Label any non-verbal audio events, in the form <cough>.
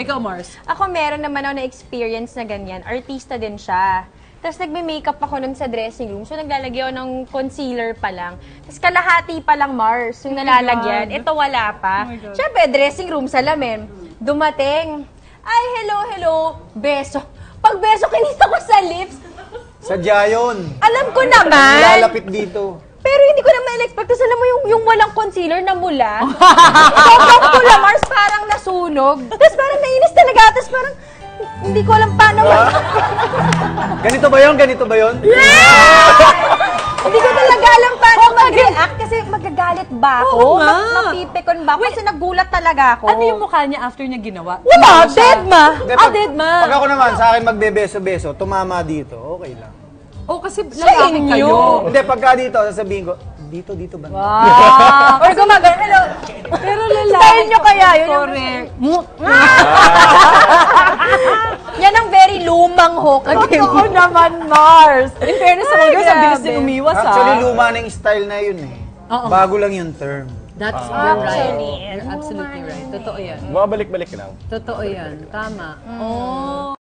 Ikaw, Mars. Ako meron naman ako na-experience na ganyan. Artista din siya. Tapos nagme-makeup ako nun sa dressing room. So naglalagay ako ng concealer pa lang. Tapos kalahati pa lang Mars yung nalalagyan. Ito wala pa. Oh my God. Siyempre, dressing room, salamin. Dumating. Ay, hello, hello. Beso. Pag beso, kinita ko sa lips. Sadya yun. Alam ko naman. Lalapit dito. Pero hindi ko naman expect. Tapos alam mo yung, yung walang concealer na mula. <laughs> Sobrang pula, Mars, parang nasunog. Tapos parang parang, hindi ko alam paano. Ganito ba yun? Ganito ba yun? <laughs> Hindi ko talaga alam paano mag-react kasi magagalit ba ako? Oo nga. Ma- Mapipikon ba ako? Kasi nagulat talaga ako. Ano yung mukha niya after niya ginawa? Wala, dead ma. Hindi, Ah, pag- dead ma. Pag ako naman, sa akin magbebeso-beso, tumama dito, okay lang. Oh, kasi Sa lalaki inyo. kayo. Hindi, pagka dito, sasabihin ko, dito, dito ba? Ah, <laughs> or gumagano. Hello. Pero lalaki. Style nyo kaya yun? Correct. <laughs> Mu- Yan ang very lumang hook. Totoo naman, Mars. In fairness sa mga girls, ang bilis din umiwas, Actually, ha? luma na yung style na yun eh. Oo. Bago lang yung term. That's, you're right. You're absolutely right. Totoo yan. Bumabalik-balik lang. Totoo yan. Tama. Oh.